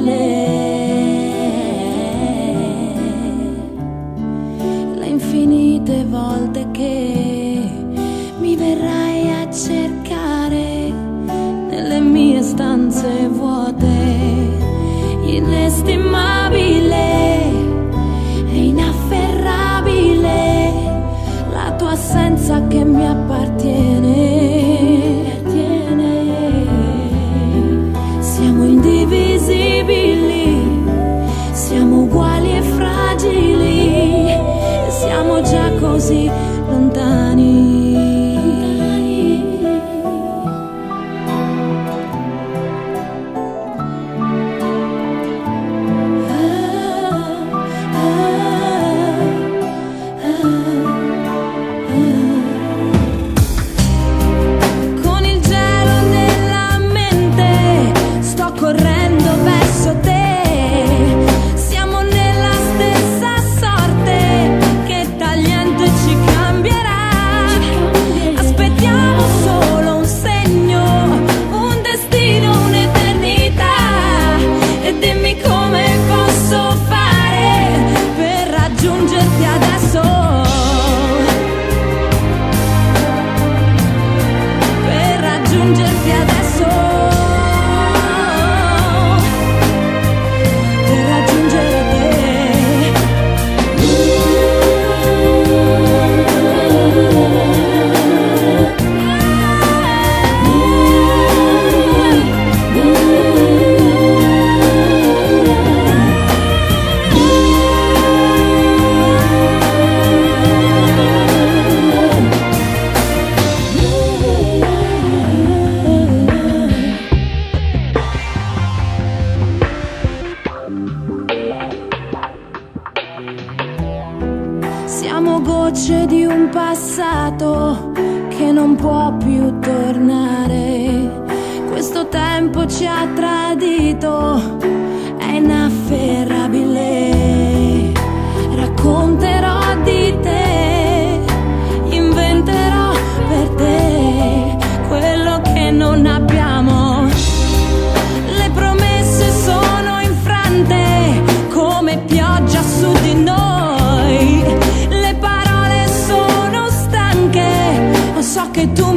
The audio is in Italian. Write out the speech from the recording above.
mille, infinite volte che mi verrai a cercare nelle mie stanze vuote, inestimabile. 你 piangerti adesso. Siamo gocce di un passato che non può più tornare. Questo tempo ci ha tradito, è inafferrabile. que tú